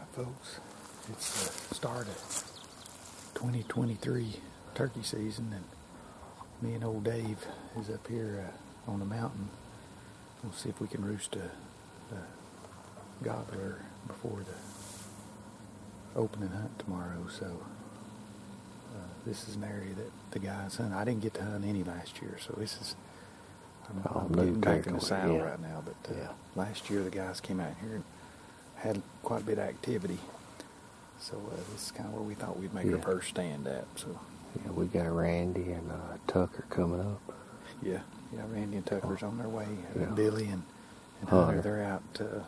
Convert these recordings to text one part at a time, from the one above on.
Alright folks, it's the start of 2023 turkey season and me and old Dave is up here uh, on the mountain. We'll see if we can roost a, a gobbler before the opening hunt tomorrow. So uh, this is an area that the guys hunt. I didn't get to hunt any last year, so this is I'm, Oh, I'm getting back in the saddle yeah. right now. But uh, Yeah. last year the guys came out here and had quite a bit of activity. So uh, this is kind of where we thought we'd make our Yeah. first stand at. So Yeah, we got Randy and uh, Tucker coming up. yeah, yeah, Randy and Tucker's on their way. Yeah. Billy and, and Hunter, Hunter. they're out uh,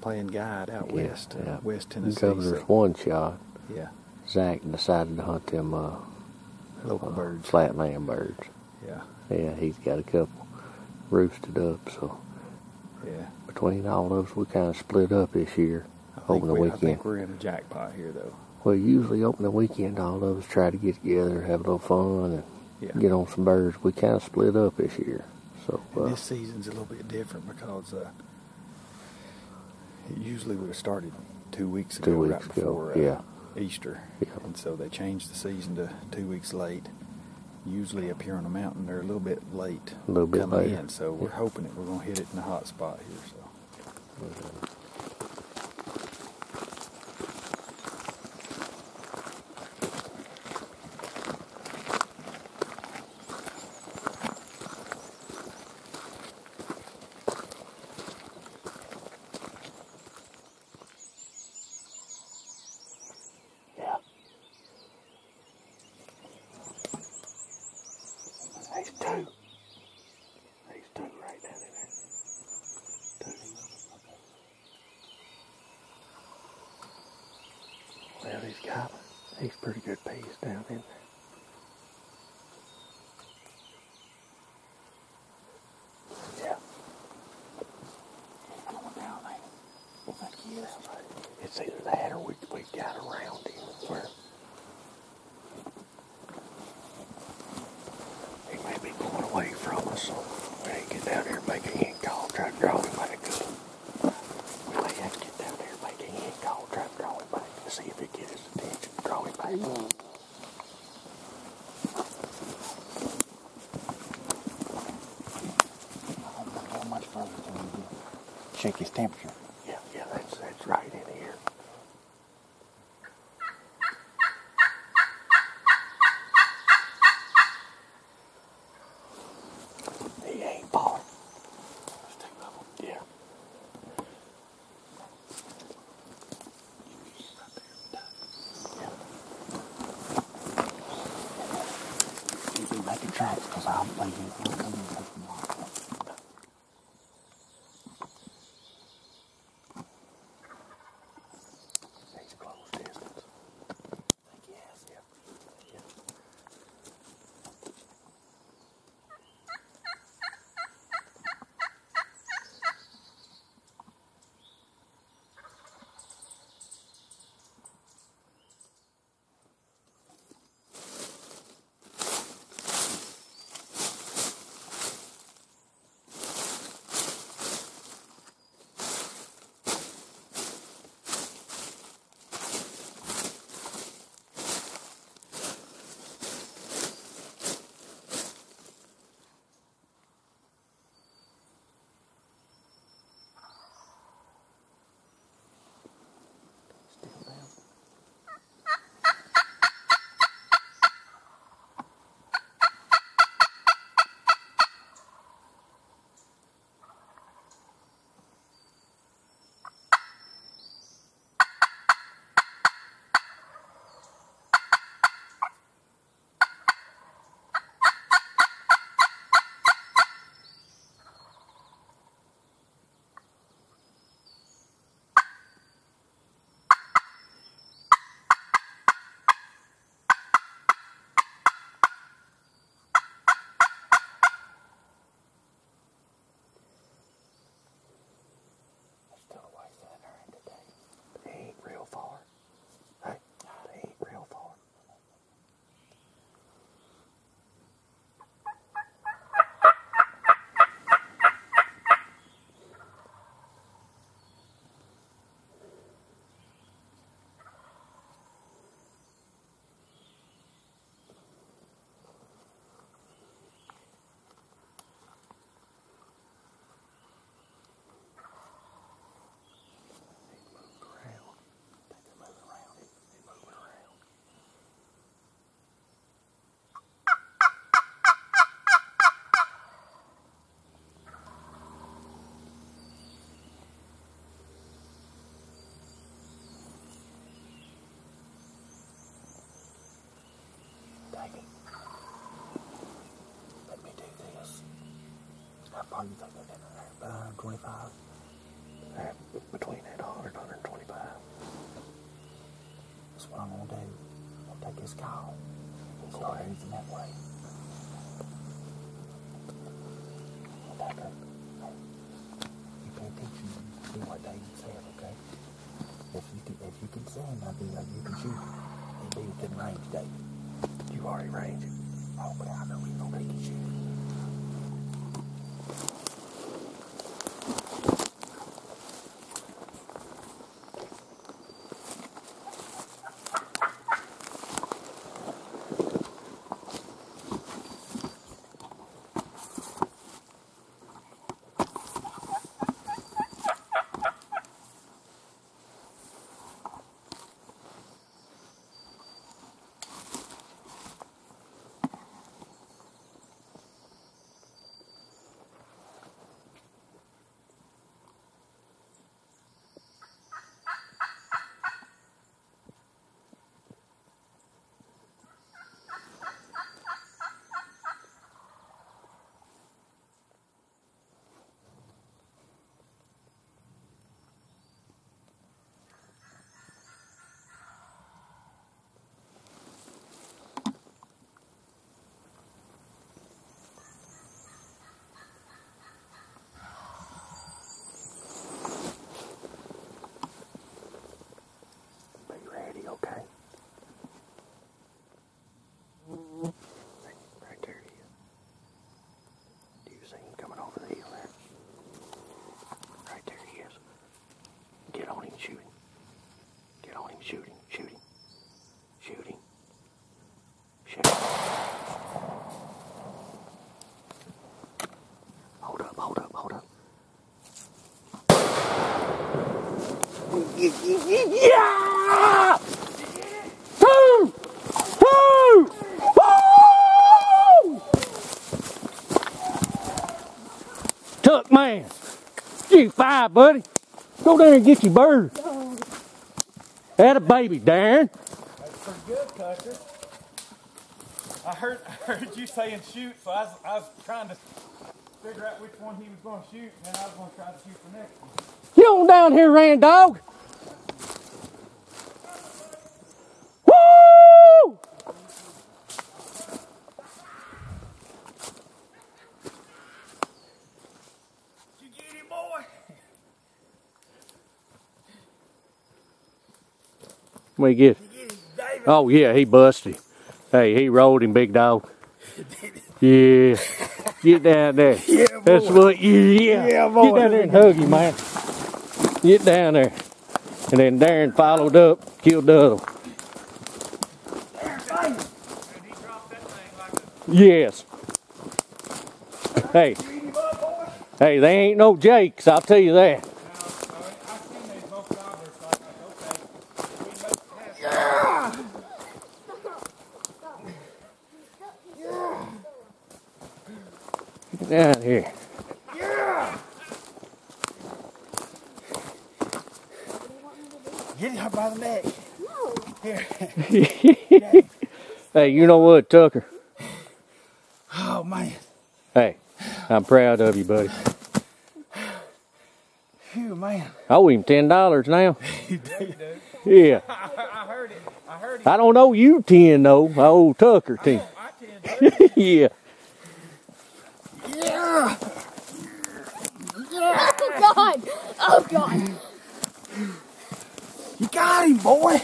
playing guide out Yeah, west, uh, yeah. West Tennessee. Governor's so, one shot. yeah, Zach decided to hunt them uh, local uh, birds. flatland birds. Yeah, Yeah, he's got a couple roosted up. So yeah. between all of us, we kind of split up this year. over the we, I weekend. think we're in a jackpot here, though. Well, usually open the weekend, all of us try to get together, have a little fun, and Yeah. get on some birds. We kind of split up this year. So uh, this season's a little bit different because uh, it usually would have started two weeks ago, Two right weeks ago, before uh, yeah. Easter. Yeah. And so they changed the season to two weeks late. Usually up here on the mountain, they're a little bit late A little bit coming later. in. So we're Yeah. hoping that we're going to hit it in a hot spot here. So yeah. Two. There's two right down in there. Two. Well, he's got he's pretty good piece down in there. Yeah. He's going down there. I think he is. It's either that or we we got around him where he may be going away from us, so we ain't get down there and make a hand call, try to draw him back up. We may have to get down there and make a hand call, try to draw him back to see if it get his attention, draw him back. I don't think how much further can we get? Check his temperature. Yeah, yeah, that's that's right in here. He ain't bought. There's two of them. Yeah. Been making tracks because I'll play him. I'll probably think there about 125. Uh, between that 100 125. That's what I'm gonna do. I'm gonna take this call and start using that way. Hey, you pay attention and do what David said, okay? If you can, if you can send, I'll be like you can shoot. It'll be within range, David. You already range. Oh, but I know he's gonna make it shoot. Yeah! Woo! Woo! Woo! Tuck man. G five, buddy. Go down and get your bird. Had a baby, Darren. That's pretty good, Tucker. I heard, I heard you saying shoot, so I was, I was trying to figure out which one he was going to shoot, and I was going to try to shoot the next one. Get on down here, Rand Dog. Woo! Did you get him, boy? We get. You get? Oh yeah, he busted. Hey, he rolled him, big dog. Yeah. Get down there. Yeah, That's boy. what. Yeah. Yeah, boy. Get down there and hug him, man. Get down there. And then Darren followed up, killed the other. one. And he dropped that thing like a Yes. Hey, beat him up, boy. hey, they ain't no Jakes, I'll tell you that. Now, I, I seen these both gobblers, so I was like, okay. We must have Get down here. Get him by the neck. No. Here. Hey, you know what, Tucker? Oh, man. Hey, I'm proud of you, buddy. Phew, man. I owe him ten dollars now. You do. Yeah. I, I heard it. I heard it. I don't owe you ten though. I owe Tucker ten. I tend to. yeah. Yeah. Oh God! Oh God! You got him, boy.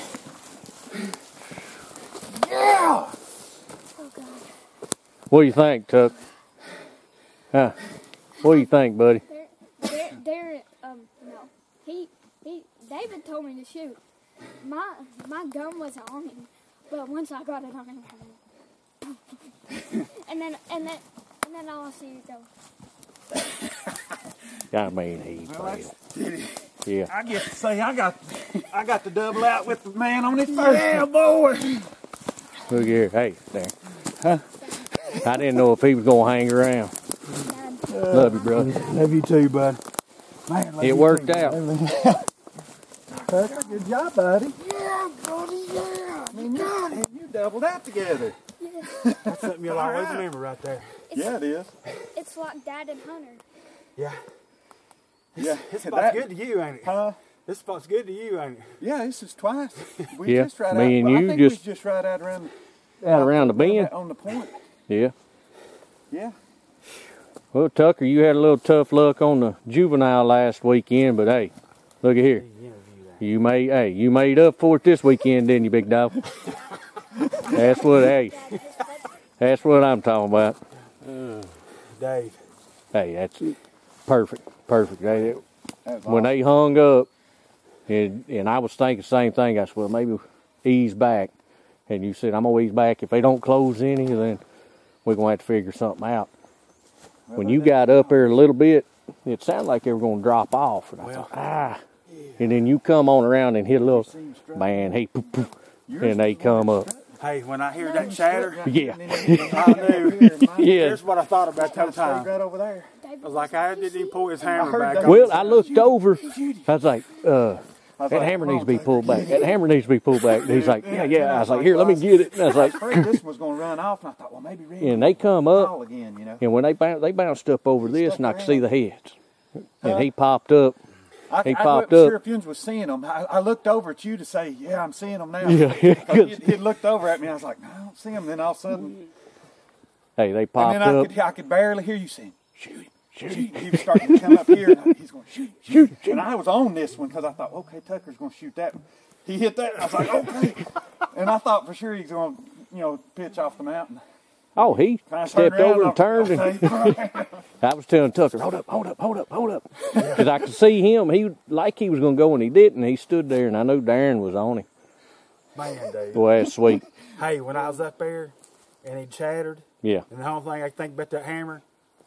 Yeah. Oh God! What do you think, Tuck? Huh? What do you think, buddy? There, there, there. Um, no. He, he. David told me to shoot. My, my gun wasn't on him, but once I got it on him, and then, and then, and then all I see you go. I mean, he Well, failed. that's, Yeah. I get to say I got I got to double out with the man on his first. Yeah, boy. Look here. Hey, there. Huh? I didn't know if he was gonna hang around. Dad, Love you, brother. Love you too, bud. Man, love It you worked too. out. Tucker, good job, buddy. Yeah, buddy, yeah. I mean, God, and you doubled out together. Yeah. That's something you'll always remember right there. It's- yeah, it is. it's like Dad and Hunter. Yeah. Yeah, This that- spot's good to you, ain't it? Huh? This spot's good to you, ain't it? Yeah, this is twice. We Yeah, just right me out. and well, I think just- we just right out around Out around the bend. on the point. Yeah. Yeah. Well, Tucker, you had a little tough luck on the juvenile last weekend, but hey, look at here. You made hey, you made up for it this weekend, didn't you, big dog? that's what hey, that's what I'm talking about. Dave. Hey, that's perfect, perfect. Hey, That was when they hung up, and and I was thinking the same thing. I said, well, maybe ease back. And you said, I'm gonna ease back. If they don't close any, then we're gonna have to figure something out. when you got up there a little bit, it sounded like they were gonna drop off. And I thought, ah. And then you come on around and hit a little, man, hey, poof, poof, and they come up. Hey, when I hear that chatter, Yeah, I knew. yeah. Here's what I thought about that time. right over there. I was like, I didn't even pull his hammer back Well, I looked over. I was like, uh, I was that like, hammer needs to be pulled back. That hammer needs to be pulled back. And he's like, yeah, yeah. I was like, here, let me get it. And I was like, was afraid this was going to run off, and I thought, well, maybe Randy and they come up. again, you know. And when they bounced, they bounced up over this, and I could see the heads. And he popped up. I, He I popped wasn't up. sure if Yuns was seeing them. I, I looked over at you to say, yeah, I'm seeing them now. Yeah, he'd, he'd looked over at me. I was like, no, I don't see them. Then all of a sudden, Hey, they popped and then I up. could, I could barely hear you saying, shoot him, shoot him. He was starting to come up here. And he's going, shoot him, shoot. And I was on this one because I thought, okay, Tucker's going to shoot that one. He hit that. I was like, okay. and I thought for sure he's going to, you know, pitch off the mountain. Oh, he stepped over and turned. And. I was telling Tucker, hold up, hold up, hold up, hold up. Because I could see him. He like he was going to go, and he didn't. He stood there, and I knew Darren was on him. Man, Dave. Boy, that's sweet. Hey, when I was up there and he chattered, Yeah. and the whole thing I think about that hammer,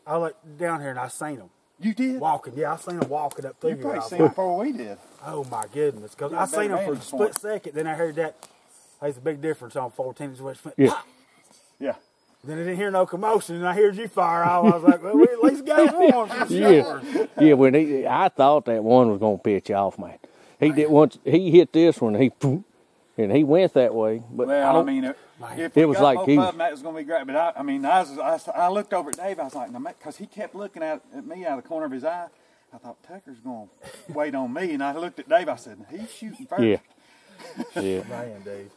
I looked down here and I seen him you did? walking. Yeah, I seen him walking up through You here. probably I was seen it like, before we did. oh my goodness, because You're a I seen him for a split morning. second. Then I heard that. There's a big difference on 14 inches west. Yeah. Pop! Yeah. Then I didn't hear no commotion, and I heard you fire off. I was like, well, we at least got one for sure. Yeah, yeah. When he, I thought that one was going to pitch you off, man. He did once. He hit this one. He, and he went that way. But I, Well, I, don't, mean, uh, it, if It was got like both he of was- them, that was going to be great. But I, I mean, I, was, I, I looked over at Dave. I was like, because he kept looking at, at me out of the corner of his eye. I thought Tucker's going to wait on me, and I looked at Dave. I said, he's shooting first. yeah, yeah. Man, Dave.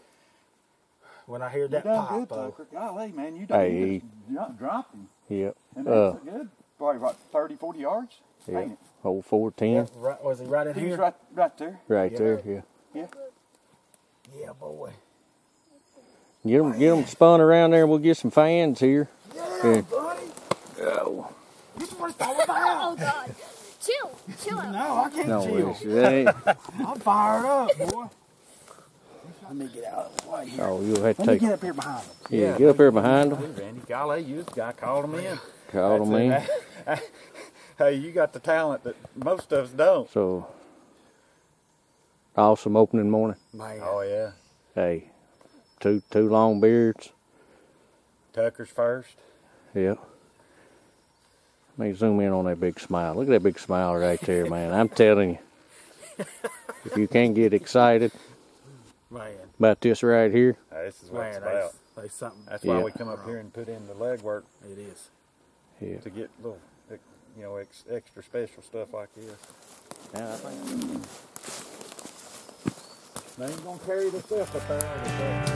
When I heard You that done pop, good, Tucker. Golly, man, you done Hey, you just dropped him. Yeah. And Uh, good. Probably about 30, 40 yards. yeah. Ain't it? Old four ten, right, was he right in He here? was right, right there. right Yeah. there. Yeah. Yeah. Yeah, boy. Get them, get them spun around there. We'll get some fans here. Yeah. buddy. Oh. Oh God! Chill, chill out. No, I can't No, chill. it's- it ain't. I'm fired up, boy. Let me get out of the way here. Oh, you'll have to Let me take. get up here behind him. Yeah, get up here behind them. Randy, golly, you just got called him in. Call them in. hey, you got the talent that most of us don't. So, awesome opening morning. Man. Oh yeah, Hey, two two long beards. Tucker's first. Yep. Let me zoom in on that big smile. Look at that big smile right there, man. I'm telling you. If you can't get excited Man. about this right here, Hey, this is what Man, it's about. that's, that's something. That's why Yeah. we come up here and put in the legwork It is. yeah. to get little, you know, ex, extra special stuff like this. Yeah, I think- They ain't gonna carry the stuff up there.